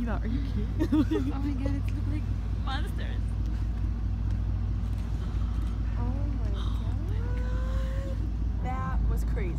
Eva, Are you kidding? oh my god, it look like monsters. oh my oh god. That was crazy.